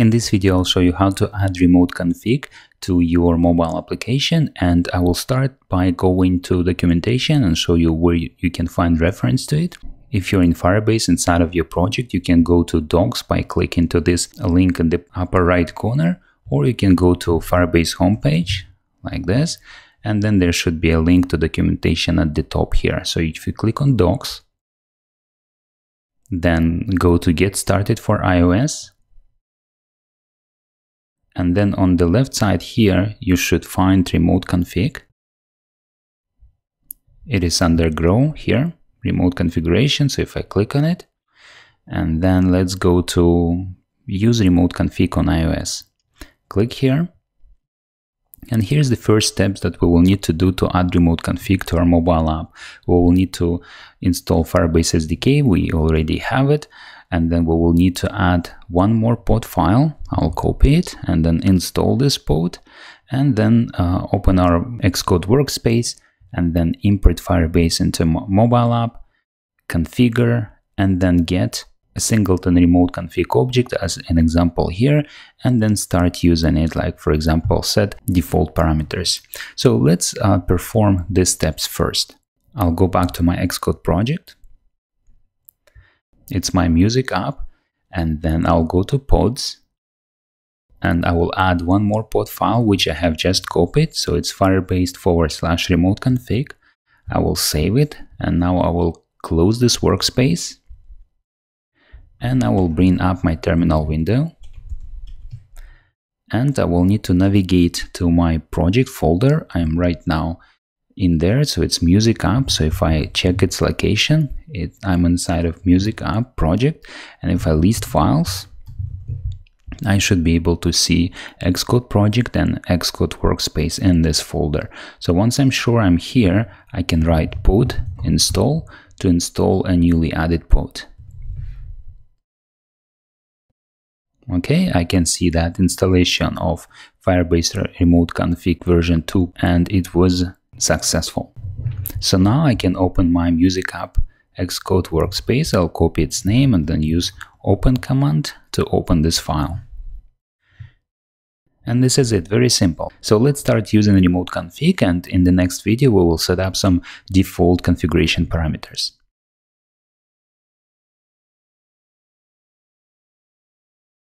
In this video I'll show you how to add remote config to your mobile application and I will start by going to documentation and show you where you can find reference to it. If you're in Firebase inside of your project, you can go to docs by clicking to this link in the upper right corner, or you can go to Firebase homepage like this, and then there should be a link to documentation at the top here. So if you click on docs, then go to get started for iOS, and then on the left side here, you should find remote config. It is under grow here remote configuration. So if I click on it, and then let's go to use remote config on iOS. Click here. And here's the first steps that we will need to do to add remote config to our mobile app. We will need to install Firebase SDK. We already have it. And then we will need to add one more pod file. I'll copy it and then install this pod and then uh, open our Xcode workspace and then import Firebase into mobile app, configure, and then get a singleton remote config object as an example here, and then start using it, like for example, set default parameters. So let's uh, perform these steps first. I'll go back to my Xcode project. It's my music app, and then I'll go to pods and I will add one more pod file which I have just copied. So it's firebase forward slash remote config. I will save it and now I will close this workspace. And I will bring up my terminal window. And I will need to navigate to my project folder I'm right now in there so it's music app so if I check its location it, I'm inside of music app project and if I list files I should be able to see Xcode project and Xcode workspace in this folder. So once I'm sure I'm here, I can write pod install to install a newly added pod. Okay, I can see that installation of Firebase Remote Config version 2 and it was successful. So now I can open my music app Xcode workspace. I'll copy its name and then use open command to open this file. And this is it, very simple. So let's start using remote config and in the next video we will set up some default configuration parameters.